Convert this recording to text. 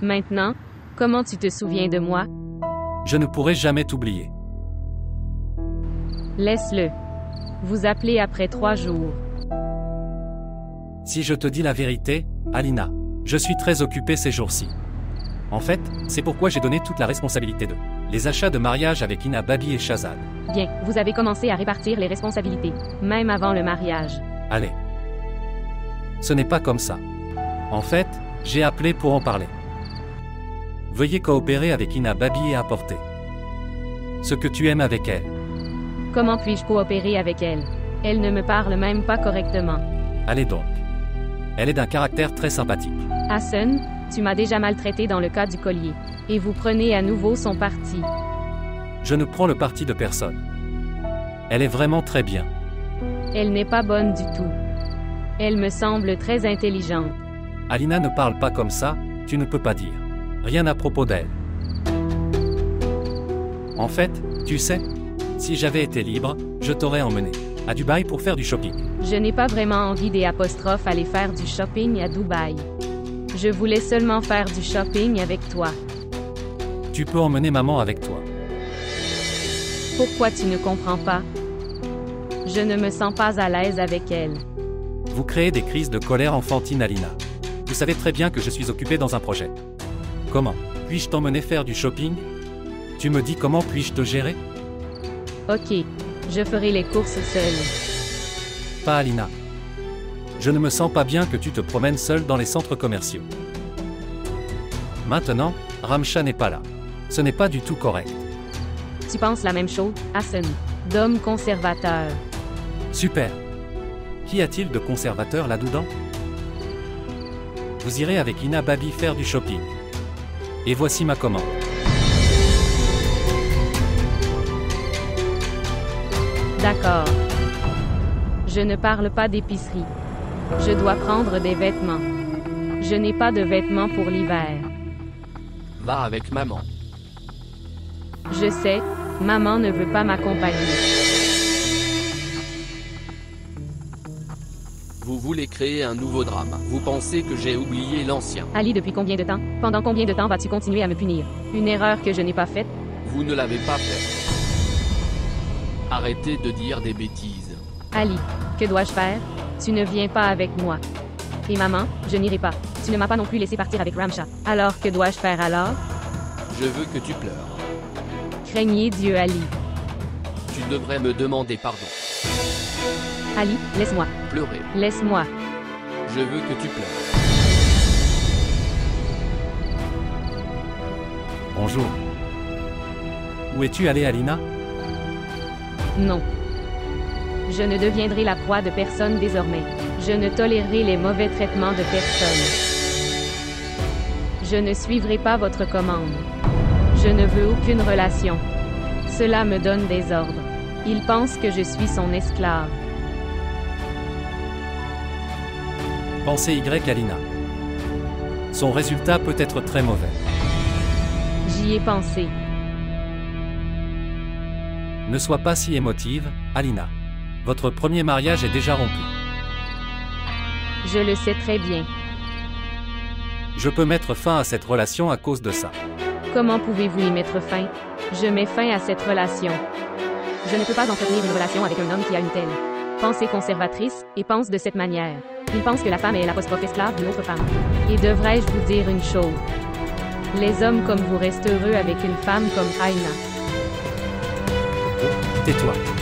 Maintenant, comment tu te souviens de moi? Je ne pourrai jamais t'oublier. Laisse-le. Vous appelez après trois jours. Si je te dis la vérité, Alina, je suis très occupé ces jours-ci. En fait, c'est pourquoi j'ai donné toute la responsabilité de les achats de mariage avec Ina Babi et Shazad. Bien, vous avez commencé à répartir les responsabilités, même avant le mariage. Allez. Ce n'est pas comme ça. En fait, j'ai appelé pour en parler. Veuillez coopérer avec Ina Babi et apporter ce que tu aimes avec elle. Comment puis-je coopérer avec elle? Elle ne me parle même pas correctement. Allez donc. Elle est d'un caractère très sympathique. Hassan, tu m'as déjà maltraité dans le cas du collier. Et vous prenez à nouveau son parti. Je ne prends le parti de personne. Elle est vraiment très bien. Elle n'est pas bonne du tout. Elle me semble très intelligente. Alina ne parle pas comme ça, tu ne peux pas dire. Rien à propos d'elle. En fait, tu sais, si j'avais été libre, je t'aurais emmené à Dubaï pour faire du shopping. Je n'ai pas vraiment envie des apostrophes aller faire du shopping à Dubaï. Je voulais seulement faire du shopping avec toi. Tu peux emmener maman avec toi. Pourquoi tu ne comprends pas? Je ne me sens pas à l'aise avec elle. Vous créez des crises de colère enfantine, Alina. Vous savez très bien que je suis occupé dans un projet. Comment Puis-je t'emmener faire du shopping? Tu me dis comment puis-je te gérer? Ok, je ferai les courses seule. Pas Alina. Je ne me sens pas bien que tu te promènes seul dans les centres commerciaux. Maintenant, Ramcha n'est pas là. Ce n'est pas du tout correct. Tu penses la même chose, Hassan D'homme conservateur. Super. Qu'y a-t-il de conservateur là-dedans? Vous irez avec Ina Babi faire du shopping. Et voici ma commande. D'accord. Je ne parle pas d'épicerie. Je dois prendre des vêtements. Je n'ai pas de vêtements pour l'hiver. Va avec maman. Je sais, maman ne veut pas m'accompagner. Vous voulez créer un nouveau drame. Vous pensez que j'ai oublié l'ancien. Ali, depuis combien de temps? Pendant combien de temps vas-tu continuer à me punir? Une erreur que je n'ai pas faite? Vous ne l'avez pas fait. Arrêtez de dire des bêtises. Ali, que dois-je faire? Tu ne viens pas avec moi. Et maman, je n'irai pas. Tu ne m'as pas non plus laissé partir avec Ramcha. Alors que dois-je faire alors? Je veux que tu pleures. Craignez Dieu Ali. Tu devrais me demander pardon. Ali, laisse-moi. Pleurer. Laisse-moi. Je veux que tu pleures. Bonjour. Où es-tu allé, Alina? Non. Je ne deviendrai la proie de personne désormais. Je ne tolérerai les mauvais traitements de personne. Je ne suivrai pas votre commande. Je ne veux aucune relation. Cela me donne des ordres. Il pense que je suis son esclave. Pensez Y, Alina. Son résultat peut être très mauvais. J'y ai pensé. Ne sois pas si émotive, Alina. Votre premier mariage est déjà rompu. Je le sais très bien. Je peux mettre fin à cette relation à cause de ça. Comment pouvez-vous y mettre fin? Je mets fin à cette relation. Je ne peux pas entretenir une relation avec un homme qui a une telle pensée conservatrice et pense de cette manière. Il pense que la femme est l'apostrophe esclave d'une autre femme. Et devrais-je vous dire une chose? Les hommes comme vous restent heureux avec une femme comme Aina. Tais-toi.